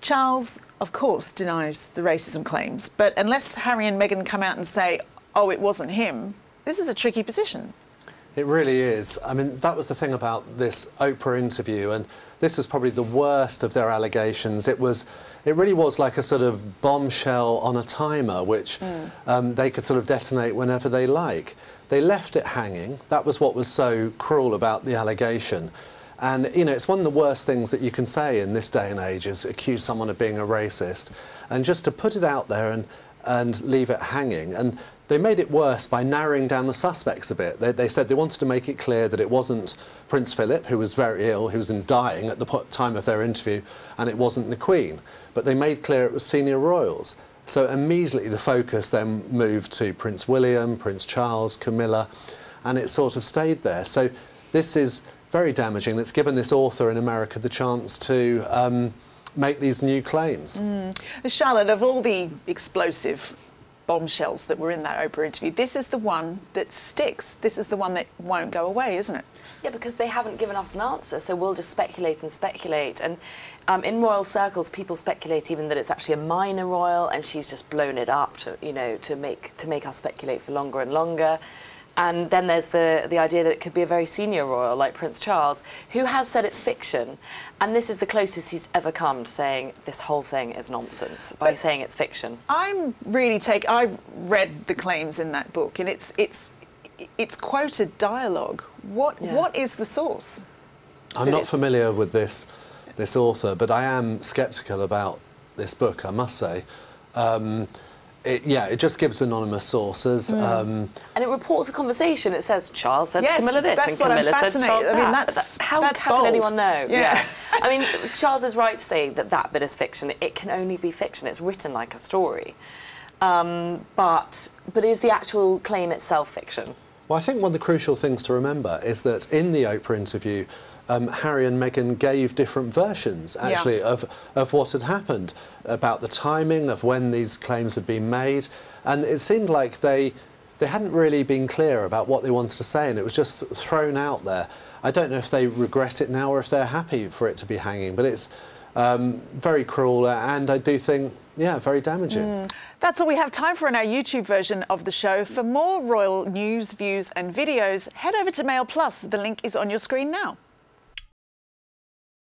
Charles, of course, denies the racism claims, but unless Harry and Meghan come out and say, oh, it wasn't him, this is a tricky position. It really is. I mean, that was the thing about this Oprah interview, and this was probably the worst of their allegations. It was, it really was like a sort of bombshell on a timer, which mm. um, they could sort of detonate whenever they like. They left it hanging. That was what was so cruel about the allegation. And, you know, it's one of the worst things that you can say in this day and age is accuse someone of being a racist. And just to put it out there and, and leave it hanging. And they made it worse by narrowing down the suspects a bit. They, they, said they wanted to make it clear that it wasn't Prince Philip, who was very ill, who was in dying at the time of their interview, and it wasn't the Queen. But they made clear it was senior royals. So immediately the focus then moved to Prince William, Prince Charles, Camilla, and it sort of stayed there. So this is very damaging. It's given this author in America the chance to um, make these new claims. Mm. Charlotte, of all the explosive bombshells that were in that Oprah interview. This is the one that sticks. This is the one that won't go away, isn't it? Yeah, because they haven't given us an answer, so we'll just speculate and speculate. And um, in royal circles, people speculate even that it's actually a minor royal, and she's just blown it up to, you know, to make to make us speculate for longer and longer. And then there's the, the idea that it could be a very senior royal, like Prince Charles, who has said it's fiction. And this is the closest he's ever come to saying this whole thing is nonsense by but saying it's fiction. I'm really take. I've read the claims in that book, and it's it's it's quoted dialogue. What yeah. what is the source? I'm not familiar with this this author, but I am sceptical about this book. I must say. Um, it, yeah, it just gives anonymous sources. Mm. Um, and it reports a conversation. It says Charles said yes, to Camilla this, and Camilla said to Charles I mean, that. How, that's how can anyone know? Yeah. yeah. I mean, Charles is right to say that that bit is fiction. It can only be fiction. It's written like a story. Um, but, but is the actual claim itself fiction? Well, I think one of the crucial things to remember is that in the Oprah interview, um, Harry and Meghan gave different versions, actually, yeah. of, of what had happened, about the timing of when these claims had been made. And it seemed like they, they hadn't really been clear about what they wanted to say, and it was just thrown out there. I don't know if they regret it now or if they're happy for it to be hanging, but it's um, very cruel and I do think, yeah, very damaging. Mm. That's all we have time for in our YouTube version of the show. For more royal news, views and videos, head over to Mail Plus. The link is on your screen now.